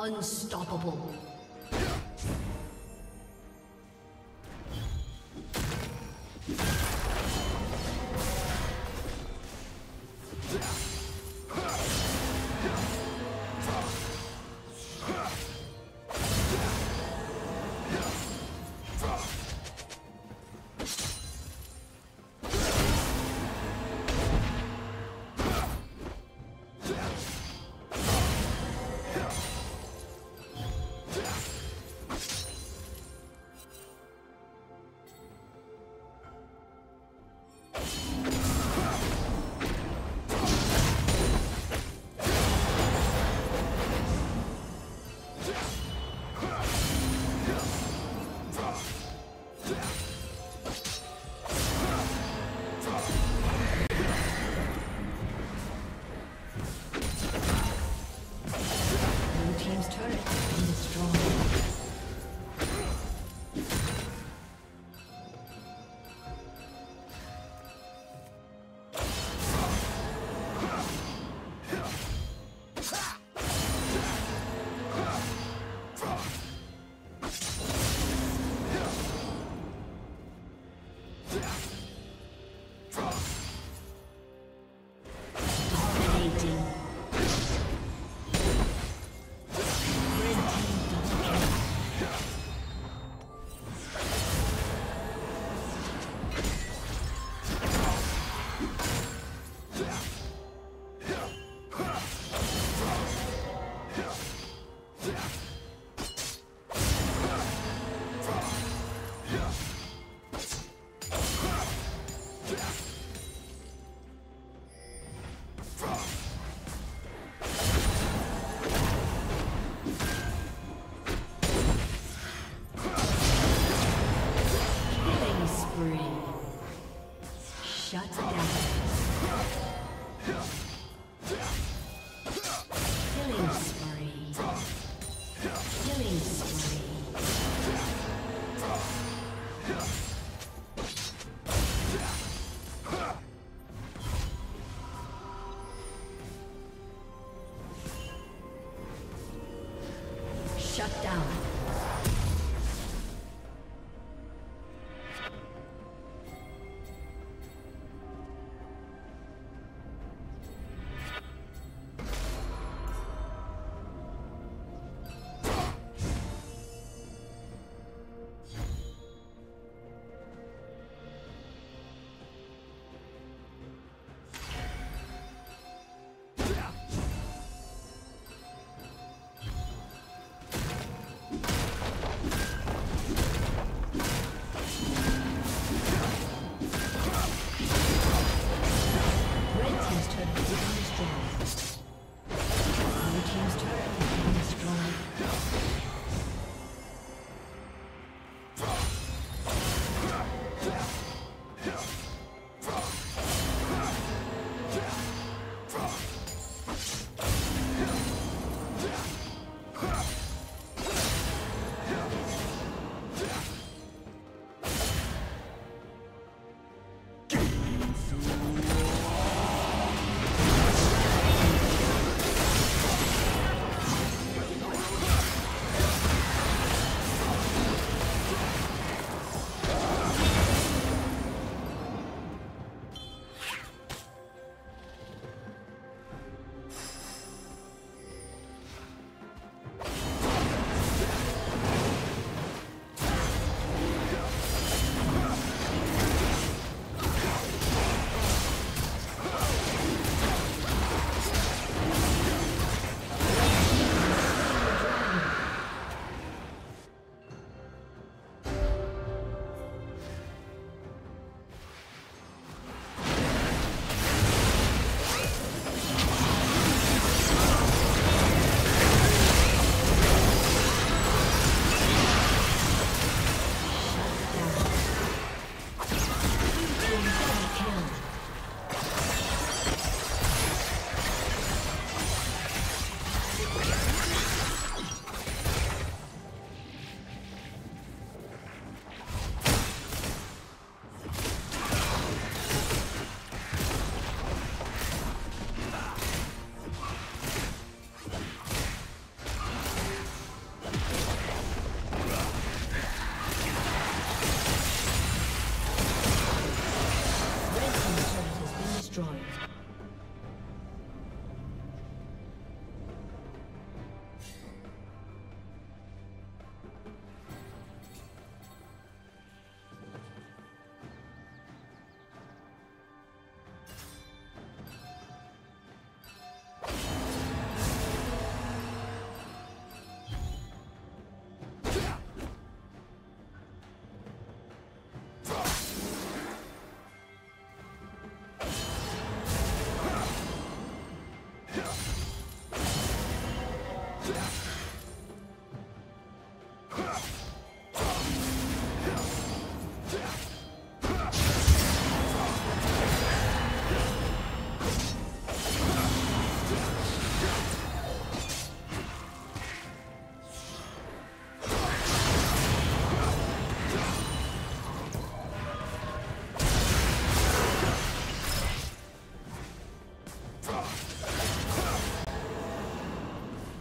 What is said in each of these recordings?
Unstoppable.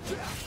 Yeah.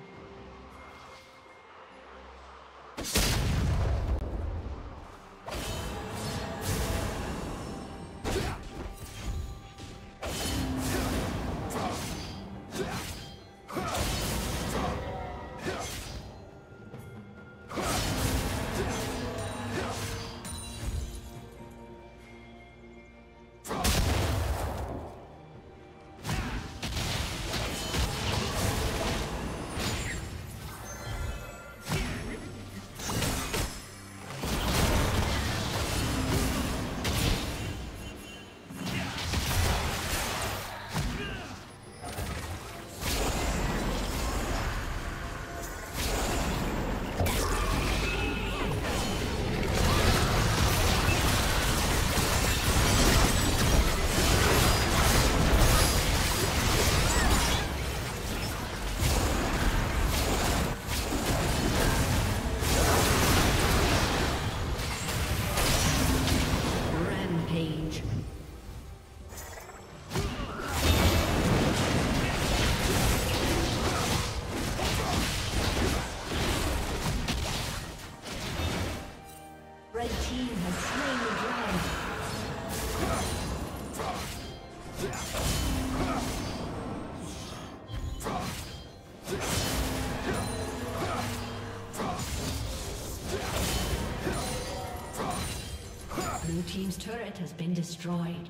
Has been destroyed.